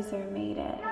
loser made it.